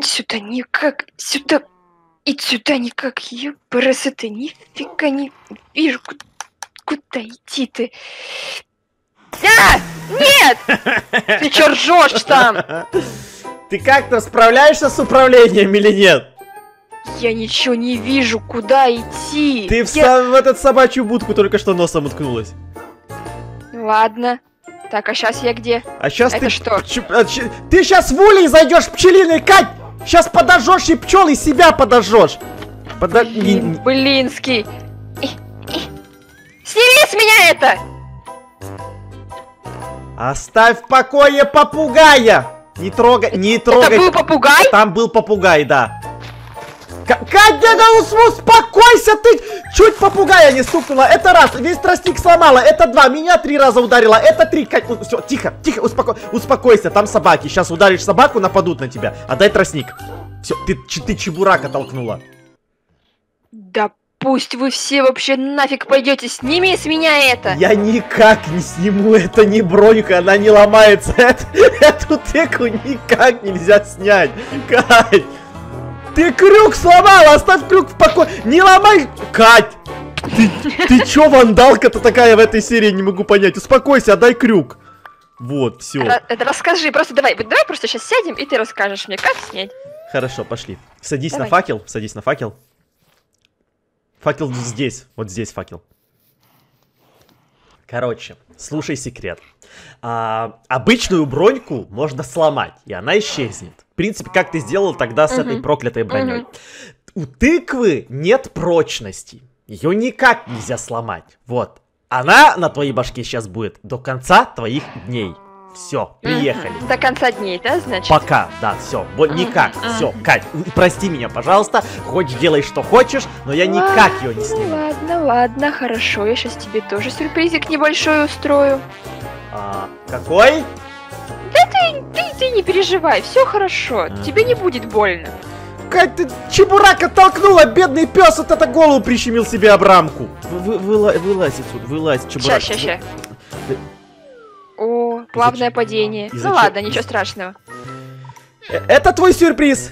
Сюда никак, сюда и сюда никак, ёбарас, это нифига не вижу, куда идти ты. А! Нет! Ты чё ржёшь там? Ты как-то справляешься с управлением или нет? Я ничего не вижу, куда идти. Ты Я... в, в этот собачью будку только что носом уткнулась. Ладно. Так, а сейчас я где? А сейчас Это ты... что? А, Ты сейчас в улей зайдешь пчелиной, Кать! Сейчас подожжешь и пчел, и себя подожжешь. Подо... Блин, блинский. Сними с меня это! Оставь в покое попугая! Не трогай, не трогай. Это был попугай? Там был попугай, да. Катя, да ус- успокойся, ты чуть попугая не стукнула. Это раз, весь тростник сломала. Это два, меня три раза ударила. Это три, Кать, все, тихо, тихо, успоко... успокойся. Там собаки. Сейчас ударишь собаку, нападут на тебя. Отдай тростник. Все, ты, ты чебурака толкнула. Да пусть вы все вообще нафиг пойдете, сними с меня это! Я никак не сниму, это не бронька, она не ломается. Эту теку никак нельзя снять. Кать! Ты крюк сломала, оставь крюк в покое. Не ломай! Кать! Ты, ты чё, вандалка-то такая в этой серии, не могу понять. Успокойся, отдай крюк. Вот, все. Это расскажи, просто давай, давай просто сейчас сядем, и ты расскажешь мне, как снять. Хорошо, пошли. Садись Давай. на факел, садись на факел. Факел здесь, вот здесь факел. Короче, слушай секрет. А, обычную броньку можно сломать, и она исчезнет. В принципе, как ты сделал тогда с этой Мгм. проклятой броней. Мгм. У тыквы нет прочности. Ее никак нельзя сломать. Вот. Она на твоей башке сейчас будет до конца твоих дней. Все, приехали. До конца дней, да, значит? Пока, да, все, вот никак, все, Кать, прости меня, пожалуйста, хоть делай что хочешь, но я никак ее не сниму. Ладно, ладно, хорошо, я сейчас тебе тоже сюрпризик небольшой устрою. А, какой? Ты, ты не переживай, все хорошо, тебе не будет больно. Кать, ты чебурака толкнула, бедный пес, вот это голову прищемил себе об рамку. Вы- выла- вылазь отсюда, вылазь, чебурак. Ща, ща, ща. Плавное падение. Ну ладно, ничего страшного. Э, Это твой сюрприз.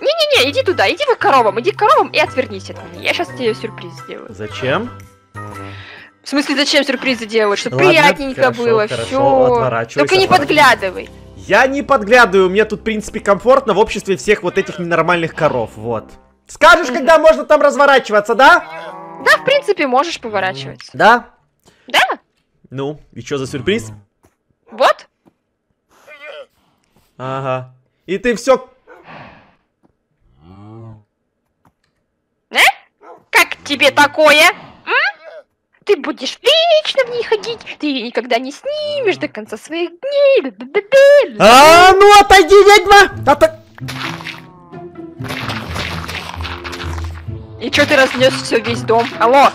Не-не, иди туда, иди к коровам, иди к коровам и отвернись от меня. Я сейчас тебе сюрприз сделаю. Зачем? В смысле, зачем сюрпризы делают? Чтобы Ладно, приятненько хорошо, было, хорошо, все. Только не подглядывай. Я не подглядываю, мне тут, в принципе, комфортно в обществе всех вот этих ненормальных коров, вот. Скажешь, Мгм. когда можно там разворачиваться, да? Да, в принципе, можешь поворачиваться. Да? Да, Ну, и что за сюрприз? Вот. Ага. И ты все... Как тебе такое? М? Ты будешь вечно в ней ходить, ты ее никогда не снимешь до конца своих дней. А, ну отойди, ведьма! Ото- И что ты разнес все весь дом? Алло,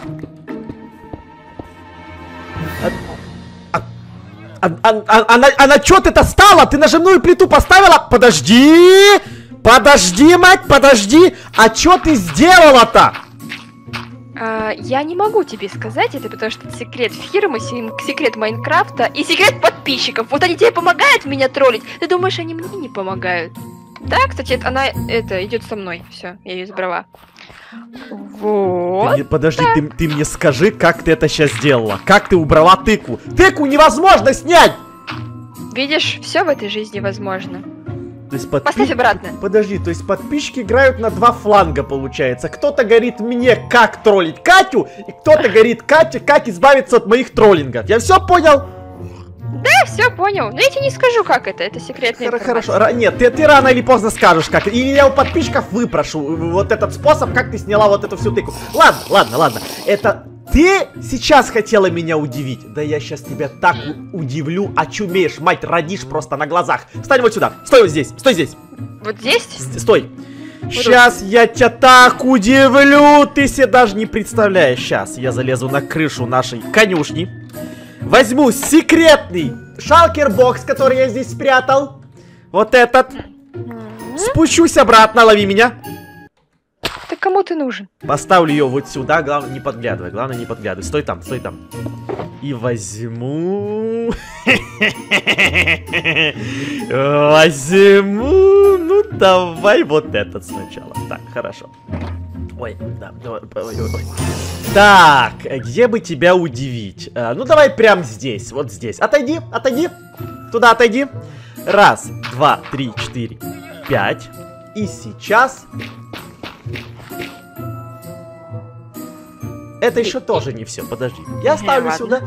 а- а- она, она чё ты-то стала? Ты нажимную плиту поставила? Подожди! Подожди, мать, подожди! А чё ты сделала-то? А, я не могу тебе сказать это, потому что это секрет фирмы, секрет Майнкрафта и секрет подписчиков. Вот они тебе помогают меня троллить. Ты думаешь, они мне не помогают? Да, кстати, это она это идет со мной. Все, я ее забрала. Ты Вот. мне- подожди, ты, ты мне скажи, как ты это сейчас сделала? Как ты убрала тыкву? Тыкву невозможно снять! Видишь, все в этой жизни возможно. То есть подпи- Поставь обратно. Подожди, то есть подписчики играют на два фланга, получается. Кто-то говорит мне, как троллить Катю, и кто-то говорит Кате, как избавиться от моих троллингов. Я все понял? Да, все понял. Но я тебе не скажу, как это. Это секретная информация. Хорошо, Ра- нет, ты, ты рано или поздно скажешь, как. Или я у подписчиков выпрошу э, вот этот способ, как ты сняла вот эту всю тыку. Ладно, ладно, ладно. Это ты сейчас хотела меня удивить. Да я сейчас тебя так удивлю, очумеешь, мать, родишь просто на глазах. Встань вот сюда, стой вот здесь, стой здесь. Вот здесь? С- Стой. Сейчас я тебя так удивлю, ты себе даже не представляешь. Сейчас я залезу на крышу нашей конюшни. Возьму секретный шалкер-бокс, который я здесь спрятал. Вот этот. Спущусь обратно, лови меня. Так кому ты нужен? Поставлю ее вот сюда, главное не подглядывай, главное не подглядывай. Стой там, стой там. И возьму... Возьму... Ну, давай вот этот сначала. Так, хорошо. Ой, да, давай, ой, ой, ой. Так, где бы тебя удивить? А, ну, давай прям здесь, вот здесь. Отойди, отойди. Туда отойди. Раз, два, три, четыре, пять. И сейчас... Это еще тоже не все, подожди. Я ставлю сюда...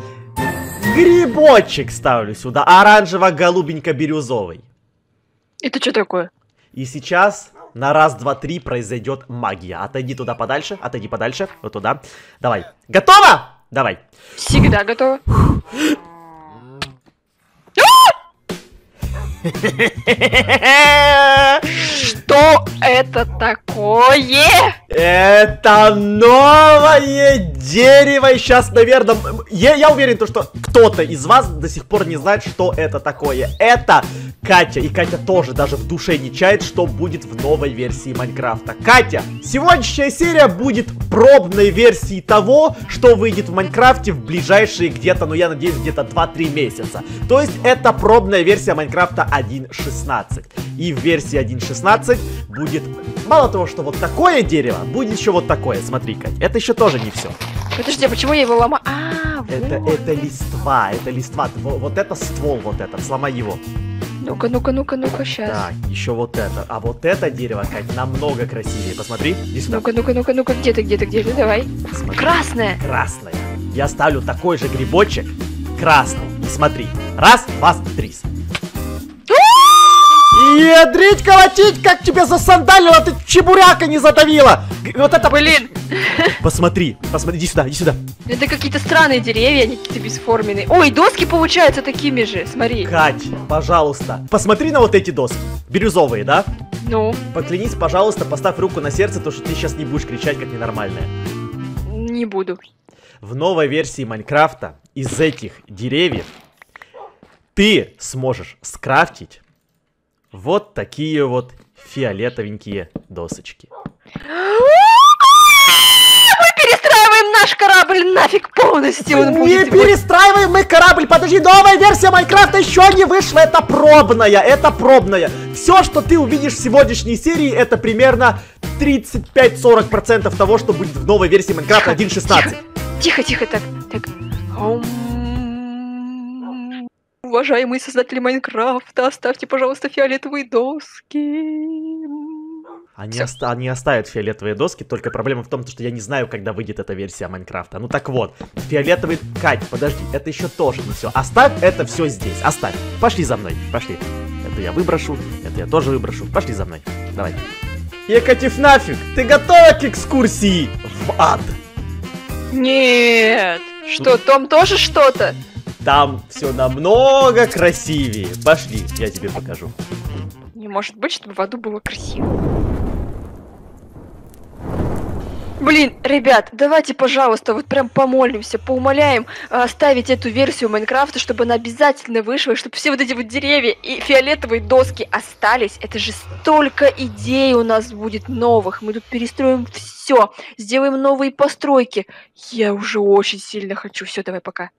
Грибочек ставлю сюда, оранжево-голубенько-бирюзовый. Это что такое? И сейчас на раз, два, три произойдет магия. Отойди туда подальше, отойди подальше, вот туда. Давай. Готово? Давай. Всегда готова. Что это такое? Это новое дерево. И сейчас, наверное, я, я уверен, то, что кто-то из вас до сих пор не знает, что это такое. Это Катя. И Катя тоже даже в душе не чает, что будет в новой версии Майнкрафта. Катя, сегодняшняя серия будет пробной версией того, что выйдет в Майнкрафте в ближайшие где-то, ну я надеюсь, где-то 2-3 месяца. То есть это пробная версия Майнкрафта 1.16. И в версии 1.16 будет мало того, что вот такое дерево, будет еще вот такое. Смотри, Кать, это еще тоже не все. Подожди, а почему я его ломаю? А, это, вот. это листва, это листва. Вот, вот это ствол, вот этот, сломай его. Ну-ка, ну-ка, ну-ка, ну-ка, сейчас. Так, еще вот это. А вот это дерево, Кать, намного красивее. Посмотри, сюда. Ну-ка, ну-ка, ну-ка, ну-ка, где ты, где ты, где ты, давай. Смотри. Красное. Красное. Я ставлю такой же грибочек, красный. И смотри, раз, два, три. Ядрить, колотить, как тебе засандалило, ты чебуряка не задавила! Вот это... Блин! Посмотри, посмотри, иди сюда, иди сюда. Это какие-то странные деревья, они какие-то бесформенные. Ой, доски получаются такими же, смотри. Кать, пожалуйста, посмотри на вот эти доски. Бирюзовые, да? Ну? Поклянись, пожалуйста, поставь руку на сердце, то что ты сейчас не будешь кричать как ненормальная. Не буду. В новой версии Майнкрафта из этих деревьев ты сможешь скрафтить вот такие вот фиолетовенькие досочки. Мы перестраиваем наш корабль нафиг полностью. Он не будет перестраиваем мы корабль, подожди, новая версия Майнкрафта еще не вышла, это пробная, это пробная. Все, что ты увидишь в сегодняшней серии, это примерно 35-40% того, что будет в новой версии Майнкрафта 1.16. Тихо, тихо, так, так. Уважаемые создатели Майнкрафта, оставьте, пожалуйста, фиолетовые доски. Они, Всё. оста- они оставят фиолетовые доски, только проблема в том, что я не знаю, когда выйдет эта версия Майнкрафта. Ну так вот, фиолетовый... Кать, подожди, это еще тоже не все. Оставь это все здесь, оставь. Пошли за мной, пошли. Это я выброшу, это я тоже выброшу. Пошли за мной, давай. Екатив нафиг, ты готова к экскурсии в ад? Нет. Что, Том тоже что-то? Там все намного красивее. Пошли, я тебе покажу. Не может быть, чтобы в аду было красиво. Блин, ребят, давайте, пожалуйста, вот прям помолимся, поумоляем э, оставить эту версию Майнкрафта, чтобы она обязательно вышла, и чтобы все вот эти вот деревья и фиолетовые доски остались. Это же столько идей у нас будет новых. Мы тут перестроим все, сделаем новые постройки. Я уже очень сильно хочу. Все, давай пока.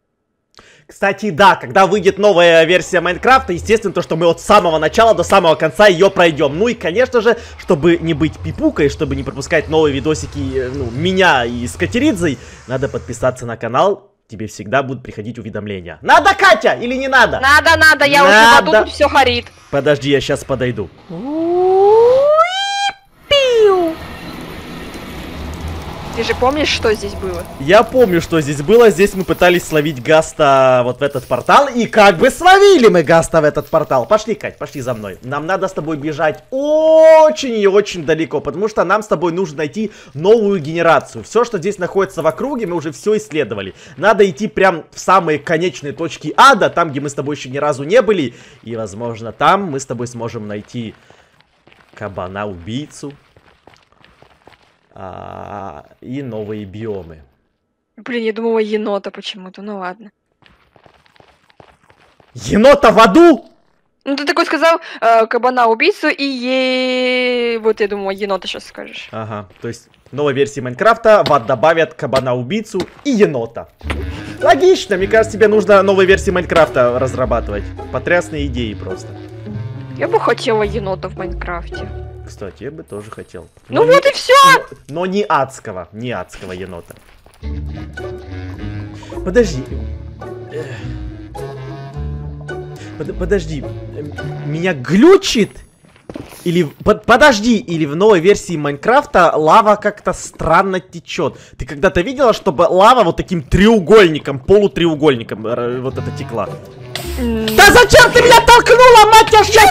Кстати, да, когда выйдет новая версия Майнкрафта, естественно, то, что мы от самого начала до самого конца ее пройдем. Ну и, конечно же, чтобы не быть пипукой, чтобы не пропускать новые видосики, э, ну, меня и с Катеридзой, надо подписаться на канал, тебе всегда будут приходить уведомления. Надо, Катя, или не надо? Надо, надо, я уже Надо. аду, тут все горит. Подожди, я сейчас подойду. Пиу. Ты же помнишь, что здесь было? Я помню, что здесь было. Здесь мы пытались словить Гаста вот в этот портал. И как бы словили мы Гаста в этот портал. Пошли, Кать, пошли за мной. Нам надо с тобой бежать очень и очень далеко. Потому что нам с тобой нужно найти новую генерацию. Все, что здесь находится в округе, мы уже все исследовали. Надо идти прям в самые конечные точки ада. Там, где мы с тобой еще ни разу не были. И, возможно, там мы с тобой сможем найти кабана-убийцу. А, и новые биомы. Блин, я думала енота почему-то, ну ладно. Енота в аду? Ну, ты такой сказал э, кабана-убийцу и е... Вот я думаю, енота сейчас скажешь. Ага, то есть новой версии Майнкрафта в ад добавят кабана-убийцу и енота. Логично, мне кажется, тебе нужно новые версии Майнкрафта разрабатывать. Потрясные идеи просто. Я бы хотела енота в Майнкрафте. Кстати, я бы тоже хотел. Ну Но вот не- и все! Но, но не адского, не адского енота. Подожди. Под- подожди. Меня глючит? Или... под- подожди, или в новой версии Майнкрафта лава как-то странно течет. Ты когда-то видела, чтобы лава вот таким треугольником, полутреугольником э, вот это текла? Да зачем ты меня толкнула, мать я сейчас...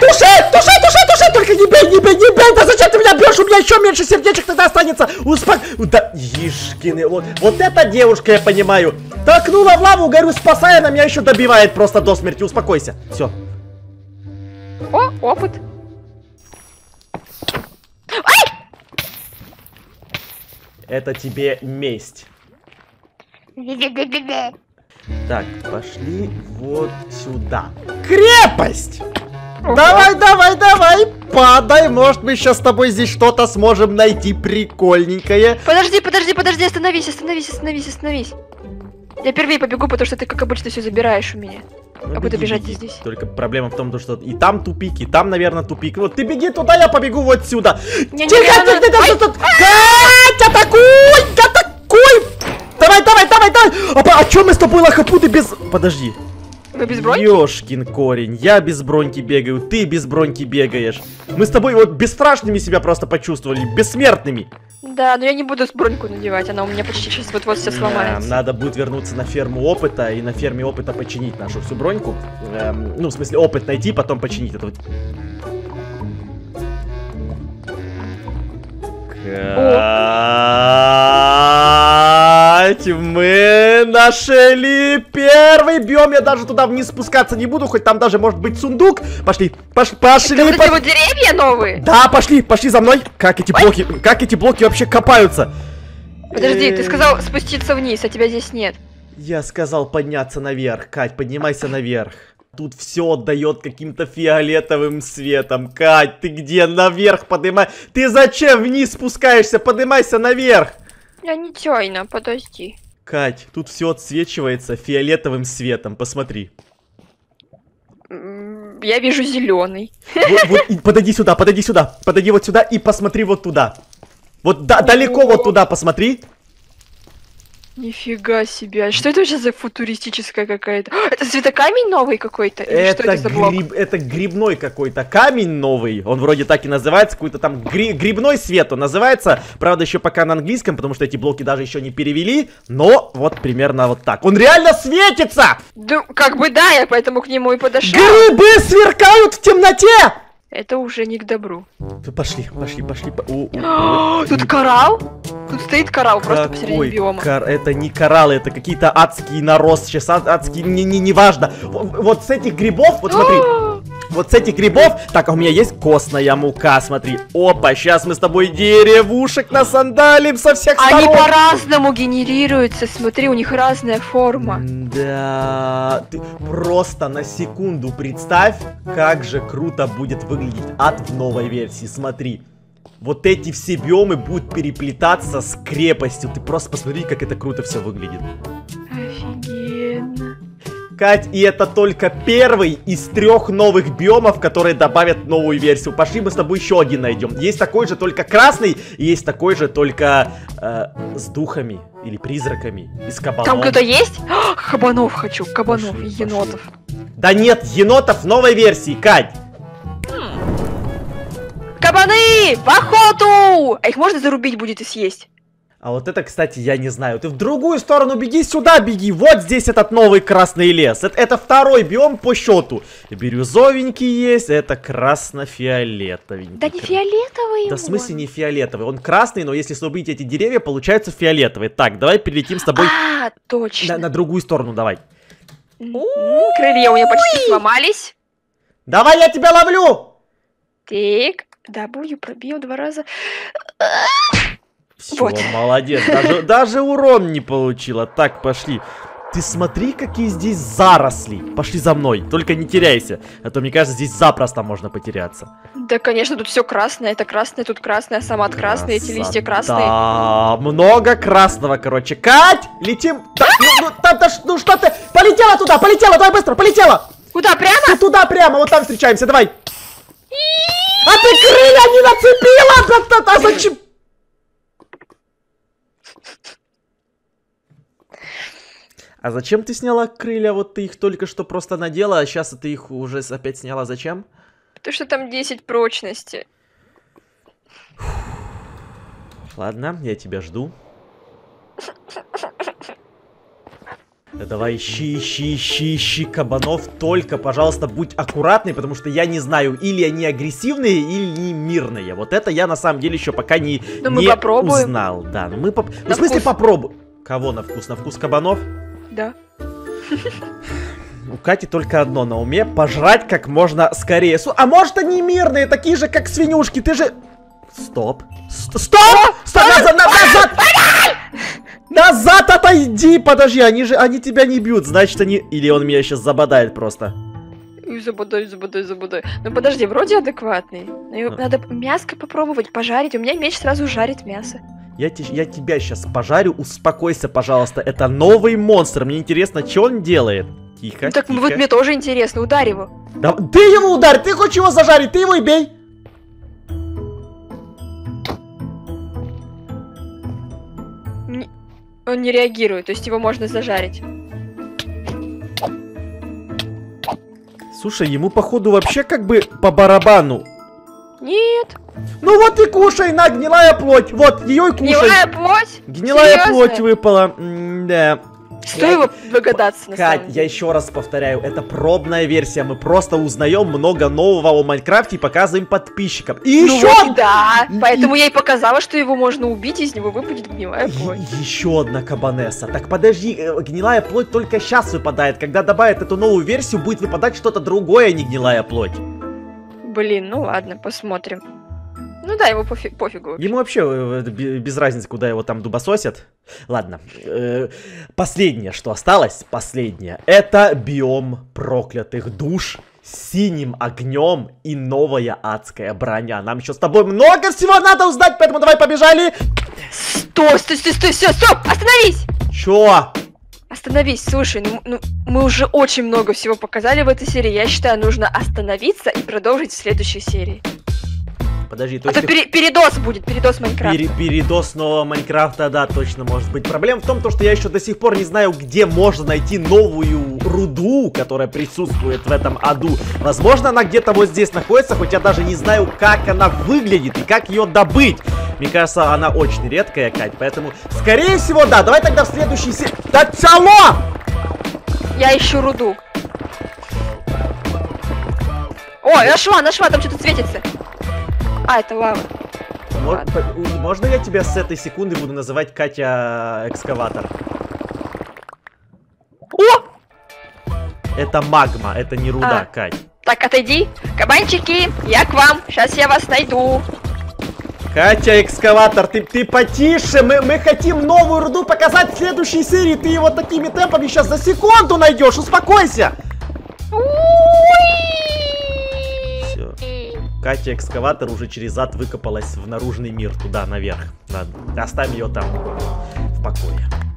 Туши, туши, туши, туши, только не бей, не бей, не бей, да зачем ты меня бьешь, у меня еще меньше сердечек тогда останется, успок... Да, ешкины, вот, вот эта девушка, я понимаю, толкнула в лаву, говорю, спасай, она меня еще добивает просто до смерти, успокойся, все. О, опыт. Это тебе месть. Так, пошли вот сюда. Крепость! Давай, давай, давай, падай, может мы сейчас с тобой здесь что-то сможем найти прикольненькое. Подожди, подожди, подожди, остановись, остановись, остановись, остановись. Я первее побегу, потому что ты, как обычно, все забираешь у меня. Ну, А куда беги, бежать беги. здесь? Только проблема в том, то, что и там тупик, и там, наверное, тупик. Вот ты беги туда, я побегу вот сюда. Не, Тихо, не, тихо, тихо, что? Кать, атакуй, атакуй! Давай, давай, давай, давай! А, а чё мы с тобой лохопуты без... Подожди. Вы без броньки? Ёшкин корень, я без броньки бегаю, ты без броньки бегаешь. Мы с тобой вот бесстрашными себя просто почувствовали, бессмертными. Да, но я не буду с броньку надевать, она у меня почти сейчас вот-вот все Да, сломается. надо будет вернуться на ферму опыта и на ферме опыта починить нашу всю броньку. Эм, ну, в смысле, опыт найти, потом починить это вот. Кать, мы нашли первый биом. Я даже туда вниз спускаться не буду, хоть там даже может быть сундук. Пошли, пошли, пошли. Это пошли. вот деревья новые? Да, пошли, пошли за мной. Как эти блоки, как эти блоки вообще копаются? Подожди, ты Э, сказал спуститься вниз, а тебя здесь нет. Я сказал подняться наверх. Кать, поднимайся наверх. Тут все отдает каким-то фиолетовым светом. Кать, ты где? Наверх поднимай. Ты зачем вниз спускаешься? Поднимайся наверх. Я нечаянно, подожди. Кать, тут все отсвечивается фиолетовым светом. Посмотри. Я вижу зеленый. Вот, вот, подойди сюда, подойди сюда. Подойди вот сюда и посмотри вот туда. Вот да- далеко вот туда посмотри. Нифига себе. А Что это вообще за футуристическая какая-то? Это светокамень новый какой-то? Или что Это, это гриб- это грибной какой-то камень новый. Он вроде так и называется. Какой-то там гри- грибной свет он называется. Правда, еще пока на английском, потому что эти блоки даже еще не перевели. Но вот примерно вот так. Он реально светится! Да, как бы да, я поэтому к нему и подошла. Грибы сверкают в темноте! Это уже не к добру. Пошли, пошли, пошли. по- у- у- Тут коралл? Тут стоит коралл просто посередине биома. кор- Это не кораллы, это какие-то адские наросты. Сейчас ад- адские, не, не, не важно. Вот с этих грибов, вот смотри. Вот с этих грибов, так, а у меня есть костная мука, смотри. Опа, сейчас мы с тобой деревушек насандалим со всех Они сторон. по-разному генерируются, смотри, у них разная форма. Да, ты просто на секунду представь, как же круто будет выглядеть ад в новой версии. Смотри, вот эти все биомы будут переплетаться с крепостью. Ты просто посмотри, как это круто все выглядит. Офигенно. Кать, и это только первый из трех новых биомов, которые добавят новую версию. Пошли мы с тобой еще один найдем. Есть такой же, только красный, и есть такой же, только э, с духами или призраками из кабанов. Там кто-то есть? А, Кабанов хочу, кабанов Пошли, и енотов. Да нет, енотов в новой версии, Кать. Кабаны! В охоту! А их можно зарубить будет и съесть? А вот это, кстати, я не знаю. Ты в другую сторону беги, сюда беги. Вот здесь этот новый красный лес. Это, это второй биом по счету. Бирюзовенький есть, это красно-фиолетовенький. Да не фиолетовый Да в смысле не фиолетовый, он красный, но если срубить эти деревья, получаются фиолетовые. Так, давай перелетим с тобой А, точно. на, на другую сторону, давай. Крылья у меня почти сломались. Давай, я тебя ловлю! Так, W пробил два раза. Все, Вот. молодец, даже, даже урон не получила. Так, пошли. Ты смотри, какие здесь заросли. Пошли за мной, только не теряйся. А то, мне кажется, здесь запросто можно потеряться. Да, конечно, тут все красное, это красное, тут красное, самат красный, эти листья красные. Да, много красного, короче. Кать, летим. Да, ну, ну, там, да, ну что ты? Полетела туда, полетела, давай быстро, полетела. Куда, прямо? Ты туда прямо, вот там встречаемся, давай. А ты крылья не нацепила! А зачем? А зачем ты сняла крылья? Вот ты их только что просто надела, а сейчас ты их уже опять сняла. Зачем? Потому что там 10 прочности. Ладно, я тебя жду. Давай ищи, ищи, ищи, ищи кабанов. Только, пожалуйста, будь аккуратный, потому что я не знаю, или они агрессивные, или не мирные. Вот это я на самом деле еще пока не, но не мы попробуем. узнал. Да, но мы поп... Ну, в смысле попробуем. Кого на вкус? На вкус кабанов? Да. У Кати только одно на уме. Пожрать как можно скорее. А может они мирные, такие же, как свинюшки. Ты же... Стоп. Ст стоп! Стоп! Назад! Назад! Назад отойди! Подожди, они же... Они тебя не бьют. Значит, они... Или он меня сейчас забодает просто. Забудай, забудай, забудай. Ну подожди, вроде адекватный. Ну, надо мяско попробовать пожарить. У меня меч сразу жарит мясо. Я, те, я тебя сейчас пожарю, успокойся, пожалуйста. Это новый монстр. Мне интересно, что он делает. Тихо. Ну, так тихо. вот мне тоже интересно, ударь его. Да, ты его ударь, ты хочешь его зажарить, ты его и бей. Он не реагирует, то есть его можно зажарить. Слушай, ему походу вообще как бы по барабану. Нет. Ну вот и кушай, на, гнилая плоть. Вот, ее и кушай. Гнилая плоть? Гнилая Серьезно? плоть выпала. М да. Стоило догадаться, на Кать, я еще раз повторяю, это пробная версия. Мы просто узнаем много нового о Майнкрафте и показываем подписчикам. И ну еще... Вот да, поэтому я и показала, что его можно убить, из него выпадет гнилая плоть. еще одна кабанесса. Так подожди, э, гнилая плоть только сейчас выпадает. Когда добавят эту новую версию, будет выпадать что-то другое, а не гнилая плоть. Блин, ну ладно, посмотрим. Ну да, его пофиг, пофигу. Вообще. Ему вообще э, без разницы, куда его там дубососят. Ладно. Э, последнее, что осталось, последнее, это биом проклятых душ синим огнем и новая адская броня. Нам еще с тобой много всего надо узнать, поэтому давай побежали. Стой, стой, стой, стой, все, стоп, остановись! Чё? Остановись, слушай, ну, ну мы уже очень много всего показали в этой серии. Я считаю, нужно остановиться и продолжить в следующей серии. Подожди, то а есть... то пере передос будет, передос Майнкрафта. Пере передос нового Майнкрафта, да, точно может быть. Проблема в том, то, что я еще до сих пор не знаю, где можно найти новую руду, которая присутствует в этом аду. Возможно, она где-то вот здесь находится, хоть я даже не знаю, как она выглядит и как ее добыть. Мне кажется, она очень редкая, Кать, поэтому, скорее всего, да. Давай тогда в следующий серии... Да чало! Я ищу руду. О, нашла, нашла, там что-то светится. А, это лава. Мож, можно я тебя с этой секунды буду называть Катя Экскаватор? О! Это магма, это не руда, а. Кать. Так, отойди. Кабанчики, я к вам. Сейчас я вас найду. Катя Экскаватор, ты, ты потише, мы, мы хотим новую руду показать в следующей серии. Ты его такими темпами сейчас за секунду найдешь, успокойся. Катя экскаватор уже через ад выкопалась в наружный мир, туда, наверх. Ладно, оставим ее там в покое.